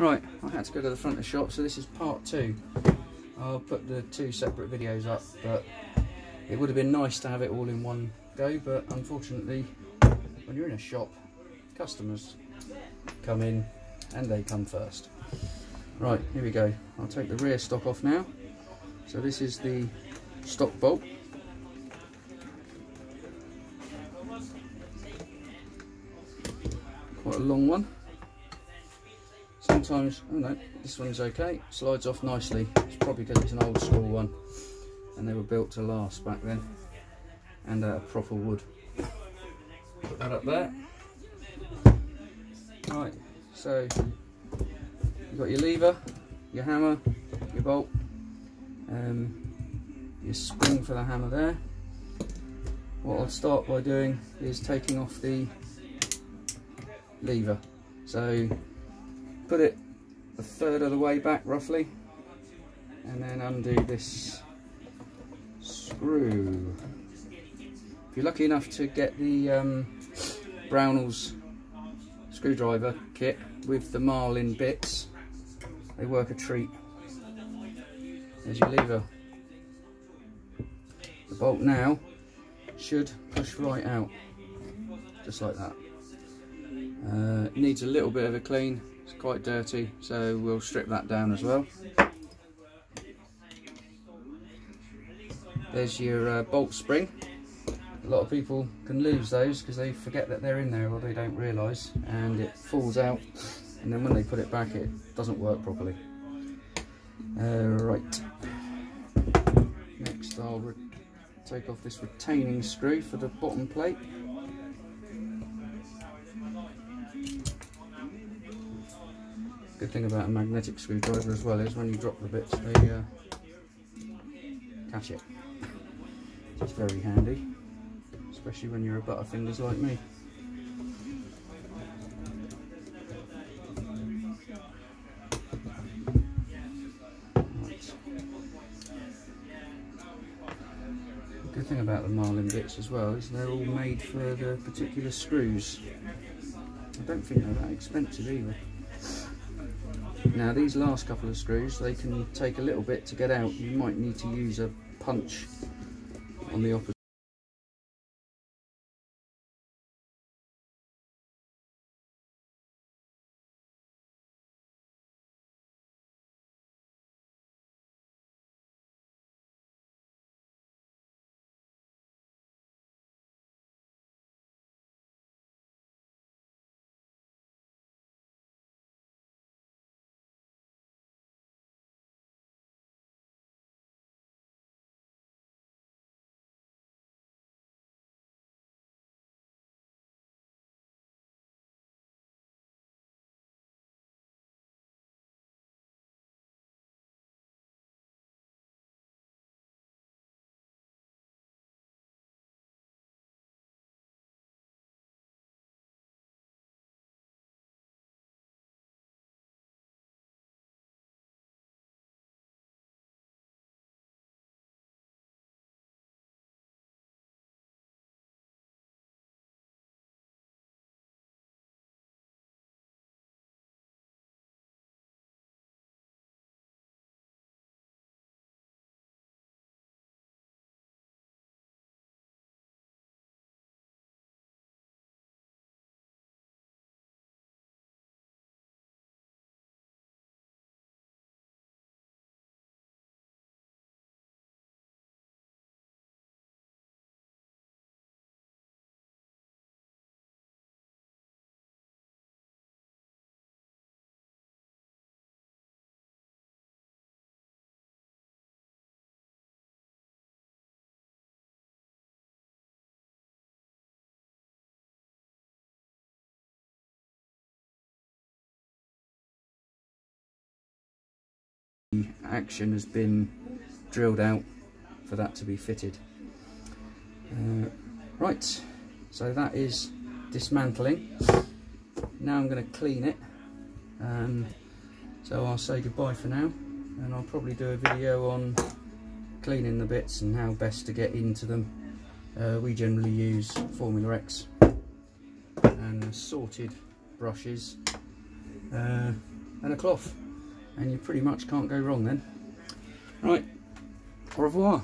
Right, I had to go to the front of the shop, so this is part two. I'll put the two separate videos up, but it would have been nice to have it all in one go, but unfortunately, when you're in a shop, customers come in and they come first. Right, here we go. I'll take the rear stock off now. So this is the stock bolt. Quite a long one. Sometimes, oh no, this one's okay. Slides off nicely. It's probably because it's an old school one and they were built to last back then and of proper wood. Put that up there. Right, so you've got your lever, your hammer, your bolt, um, your spring for the hammer there. What I'll start by doing is taking off the lever. So put it a third of the way back roughly and then undo this screw. If you're lucky enough to get the um, Brownells screwdriver kit with the marlin bits, they work a treat. There's your lever. The bolt now should push right out, just like that. Uh, it needs a little bit of a clean, it's quite dirty, so we'll strip that down as well. There's your uh, bolt spring. A lot of people can lose those because they forget that they're in there or they don't realise and it falls out and then when they put it back it doesn't work properly. Uh, right. Next I'll take off this retaining screw for the bottom plate. Good thing about a magnetic screwdriver as well is when you drop the bits they uh, catch it. It's very handy, especially when you're a butterfingers like me. Good thing about the Marlin bits as well is they're all made for the particular screws. I don't think they're that expensive either. Now these last couple of screws, they can take a little bit to get out. You might need to use a punch on the opposite. Action has been drilled out for that to be fitted. Uh, right, so that is dismantling. Now I'm going to clean it. Um, so I'll say goodbye for now and I'll probably do a video on cleaning the bits and how best to get into them. Uh, we generally use Formula X and sorted brushes. Uh, and a cloth and you pretty much can't go wrong then. Right, au revoir.